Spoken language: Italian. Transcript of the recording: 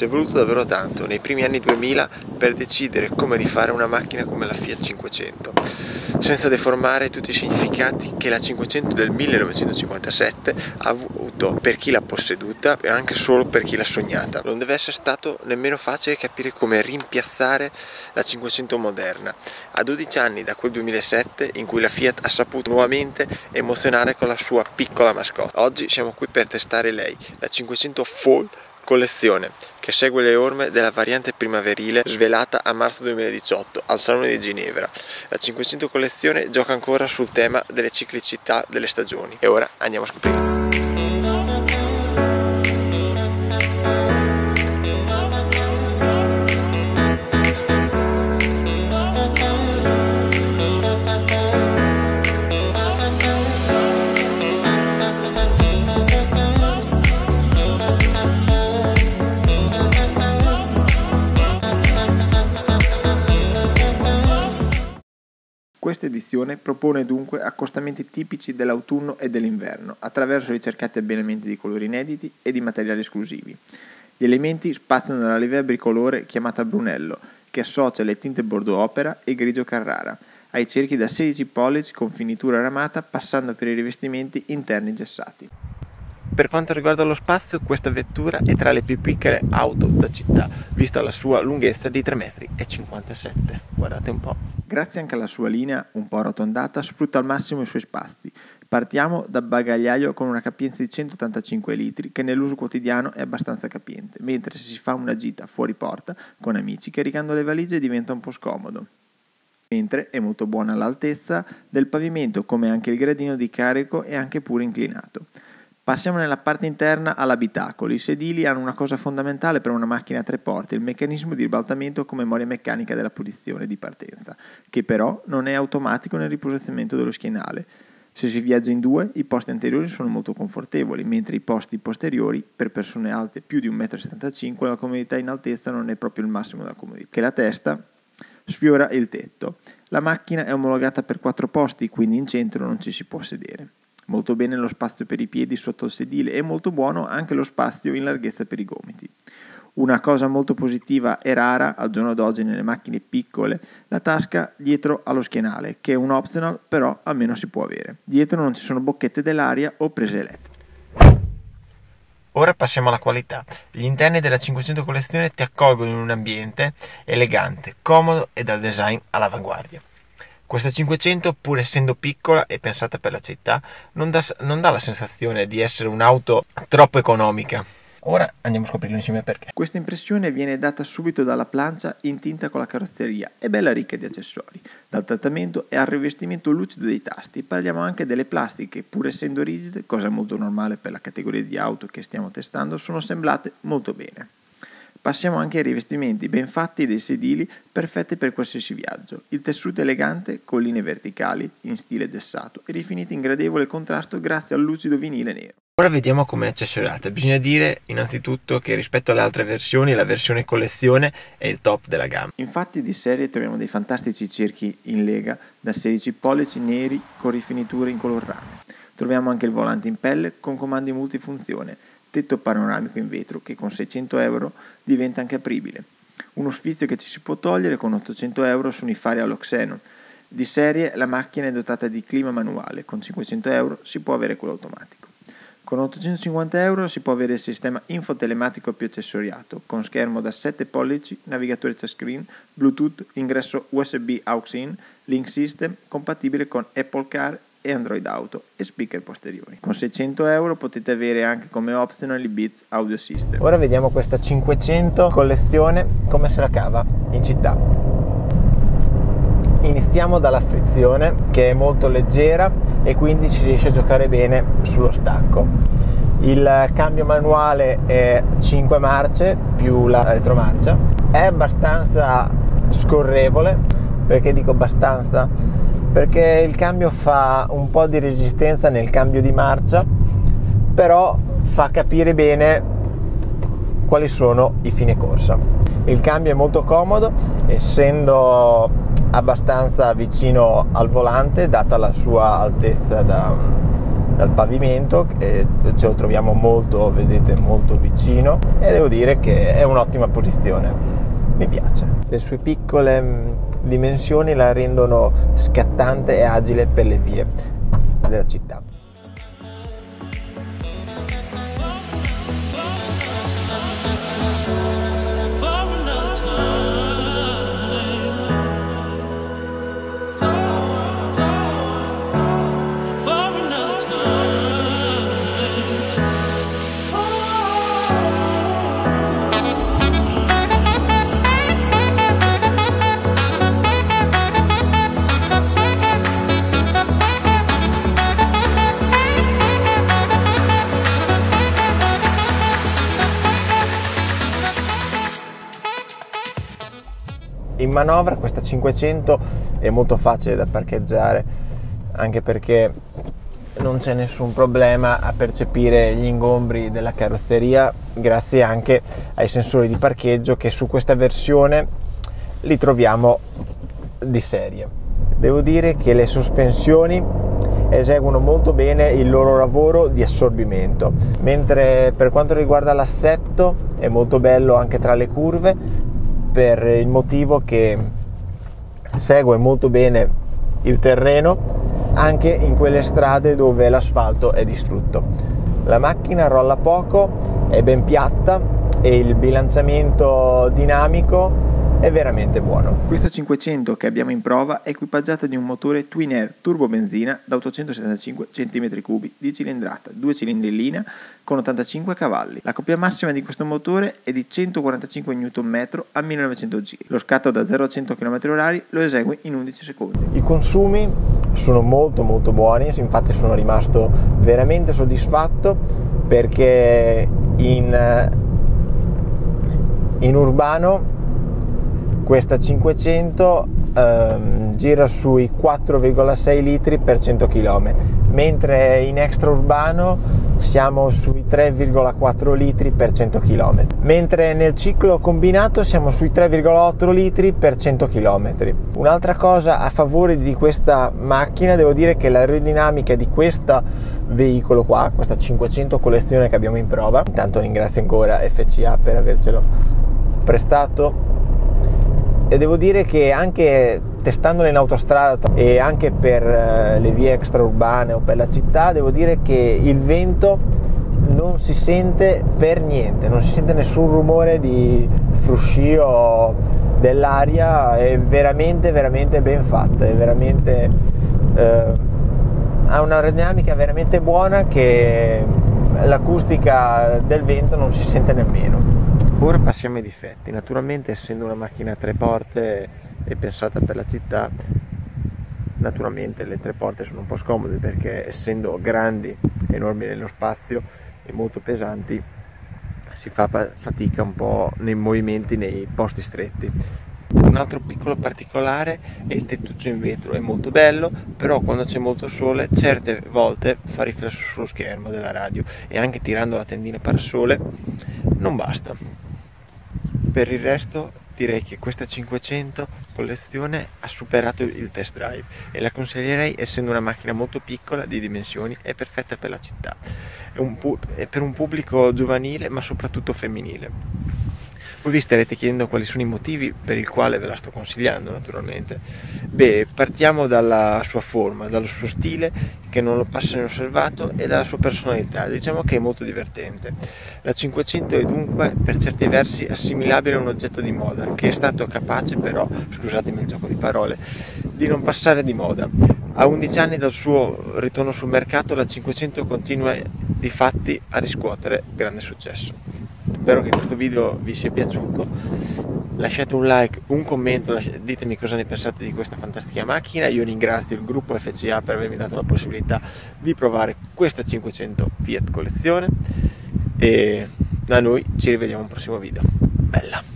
Ci è voluto davvero tanto, nei primi anni 2000, per decidere come rifare una macchina come la Fiat 500, senza deformare tutti i significati che la 500 del 1957 ha avuto per chi l'ha posseduta e anche solo per chi l'ha sognata. Non deve essere stato nemmeno facile capire come rimpiazzare la 500 moderna. A 12 anni da quel 2007 in cui la Fiat ha saputo nuovamente emozionare con la sua piccola mascotte. Oggi siamo qui per testare lei, la 500 Fall collezione che segue le orme della variante primaverile svelata a marzo 2018 al Salone di Ginevra. La 500 collezione gioca ancora sul tema delle ciclicità delle stagioni e ora andiamo a scoprire. Questa edizione propone dunque accostamenti tipici dell'autunno e dell'inverno attraverso ricercati abbinamenti di colori inediti e di materiali esclusivi. Gli elementi spaziano dalla livrea bicolore chiamata Brunello, che associa le tinte Bordeaux Opera e grigio Carrara, ai cerchi da 16 pollici con finitura ramata passando per i rivestimenti interni gessati. Per quanto riguarda lo spazio, questa vettura è tra le più piccole auto da città, vista la sua lunghezza di 3,57 m. Guardate un po'. Grazie anche alla sua linea un po' arrotondata, sfrutta al massimo i suoi spazi. Partiamo da bagagliaio con una capienza di 185 litri che nell'uso quotidiano è abbastanza capiente, mentre se si fa una gita fuori porta con amici caricando le valigie diventa un po' scomodo mentre è molto buona all'altezza del pavimento come anche il gradino di carico è anche pure inclinato. Passiamo nella parte interna all'abitacolo. I sedili hanno una cosa fondamentale per una macchina a tre porte, il meccanismo di ribaltamento con memoria meccanica della posizione di partenza, che però non è automatico nel riposizionamento dello schienale. Se si viaggia in due, i posti anteriori sono molto confortevoli, mentre i posti posteriori, per persone alte più di 1,75 m, la comodità in altezza non è proprio il massimo della comodità. Che la testa sfiora il tetto. La macchina è omologata per quattro posti, quindi in centro non ci si può sedere. Molto bene lo spazio per i piedi sotto il sedile e molto buono anche lo spazio in larghezza per i gomiti. Una cosa molto positiva e rara al giorno d'oggi nelle macchine piccole, la tasca dietro allo schienale, che è un optional, però almeno si può avere. Dietro non ci sono bocchette dell'aria o prese elettriche. Ora passiamo alla qualità. Gli interni della 500 collezione ti accolgono in un ambiente elegante, comodo e dal design all'avanguardia. Questa 500, pur essendo piccola e pensata per la città, non dà, non dà la sensazione di essere un'auto troppo economica. Ora andiamo a scoprirlo insieme perché. Questa impressione viene data subito dalla plancia in tinta con la carrozzeria e bella ricca di accessori, dal trattamento e al rivestimento lucido dei tasti. Parliamo anche delle plastiche, pur essendo rigide, cosa molto normale per la categoria di auto che stiamo testando, sono assemblate molto bene. Passiamo anche ai rivestimenti ben fatti dei sedili perfetti per qualsiasi viaggio. Il tessuto elegante con linee verticali in stile gessato e rifiniti in gradevole contrasto grazie al lucido vinile nero. Ora vediamo come è accessoriata. Bisogna dire innanzitutto che rispetto alle altre versioni la versione collezione è il top della gamma. Infatti di serie troviamo dei fantastici cerchi in lega da 16 pollici neri con rifiniture in color rame. Troviamo anche il volante in pelle con comandi multifunzione tetto panoramico in vetro che con 600 euro diventa anche apribile. Uno sfizio che ci si può togliere con 800 euro sono i fari all'oxeno. Di serie la macchina è dotata di clima manuale, con 500 euro si può avere quello automatico. Con 850 euro si può avere il sistema infotelematico più accessoriato, con schermo da 7 pollici, navigatore touchscreen, Bluetooth, ingresso USB aux-in, link system, compatibile con Apple Car e Android Auto e speaker posteriori. Con 600 euro potete avere anche come optional il Beats Audio System. Ora vediamo questa 500 collezione come se la cava in città. Iniziamo dalla frizione che è molto leggera e quindi si riesce a giocare bene sullo stacco. Il cambio manuale è 5 marce più la retromarcia, è abbastanza scorrevole, perché dico abbastanza? Perché il cambio fa un po' di resistenza nel cambio di marcia, però fa capire bene quali sono i fine corsa. Il cambio è molto comodo, essendo abbastanza vicino al volante, data la sua altezza da, dal pavimento e ce lo troviamo molto, vedete, molto vicino e devo dire che è un'ottima posizione. Mi piace. Le sue piccole mm, dimensioni la rendono scattante e agile per le vie della città. In manovra questa 500 è molto facile da parcheggiare anche perché non c'è nessun problema a percepire gli ingombri della carrozzeria grazie anche ai sensori di parcheggio che su questa versione li troviamo di serie. Devo dire che le sospensioni eseguono molto bene il loro lavoro di assorbimento, mentre per quanto riguarda l'assetto è molto bello anche tra le curve, per il motivo che segue molto bene il terreno anche in quelle strade dove l'asfalto è distrutto. La macchina rolla poco, è ben piatta e il bilanciamento dinamico è veramente buono. Questo 500 che abbiamo in prova è equipaggiata di un motore Twin Air turbo benzina da 875 cm3 di cilindrata, due cilindri in linea con 85 cavalli. La coppia massima di questo motore è di 145 Nm a 1900 G. Lo scatto da 0 a 100 km/h lo esegue in 11 secondi. I consumi sono molto molto buoni, infatti sono rimasto veramente soddisfatto perché in, in urbano questa 500 ehm, gira sui 4,6 litri per 100 km mentre in extraurbano siamo sui 3,4 litri per 100 km mentre nel ciclo combinato siamo sui 3,8 litri per 100 km un'altra cosa a favore di questa macchina devo dire che l'aerodinamica di questo veicolo qua questa 500 collezione che abbiamo in prova intanto ringrazio ancora FCA per avercelo prestato e devo dire che anche testandolo in autostrada e anche per eh, le vie extraurbane o per la città, devo dire che il vento non si sente per niente, non si sente nessun rumore di fruscio dell'aria, è veramente veramente ben fatta, è veramente eh, ha un'aerodinamica veramente buona che l'acustica del vento non si sente nemmeno. Ora passiamo ai difetti. Naturalmente essendo una macchina a tre porte e pensata per la città, naturalmente le tre porte sono un po' scomode perché essendo grandi, enormi nello spazio e molto pesanti, si fa fatica un po' nei movimenti nei posti stretti. Un altro piccolo particolare è il tettuccio in vetro, è molto bello, però quando c'è molto sole certe volte fa riflesso sullo schermo della radio e anche tirando la tendina parasole non basta. Per il resto direi che questa 500 collezione ha superato il test drive e la consiglierei essendo una macchina molto piccola di dimensioni e perfetta per la città. È, un è per un pubblico giovanile ma soprattutto femminile. Voi vi starete chiedendo quali sono i motivi per il quale ve la sto consigliando naturalmente. Beh, partiamo dalla sua forma, dal suo stile che non lo passa inosservato e dalla sua personalità, diciamo che è molto divertente. La 500 è dunque per certi versi assimilabile a un oggetto di moda che è stato capace però, scusatemi il gioco di parole, di non passare di moda. A 11 anni dal suo ritorno sul mercato la 500 continua di fatti a riscuotere grande successo. Spero che questo video vi sia piaciuto. Lasciate un like, un commento, ditemi cosa ne pensate di questa fantastica macchina. Io ringrazio il gruppo FCA per avermi dato la possibilità di provare questa 500 Fiat collezione e da noi ci rivediamo al prossimo video. Bella!